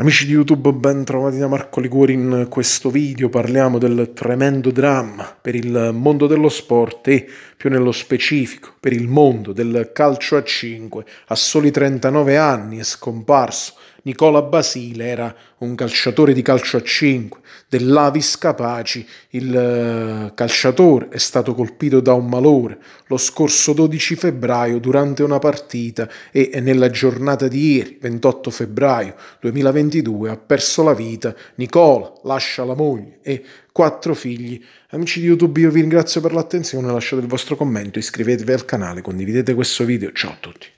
Amici di YouTube, ben trovati da Marco Liguori in questo video. Parliamo del tremendo dramma per il mondo dello sport e più nello specifico per il mondo del calcio a 5. A soli 39 anni è scomparso Nicola Basile, era un calciatore di calcio a 5 dell'Avis Capaci. Il eh, calciatore è stato colpito da un malore lo scorso 12 febbraio durante una partita e nella giornata di ieri, 28 febbraio 2020, 2022 ha perso la vita, Nicola lascia la moglie e quattro figli. Amici di YouTube io vi ringrazio per l'attenzione, lasciate il vostro commento, iscrivetevi al canale, condividete questo video, ciao a tutti.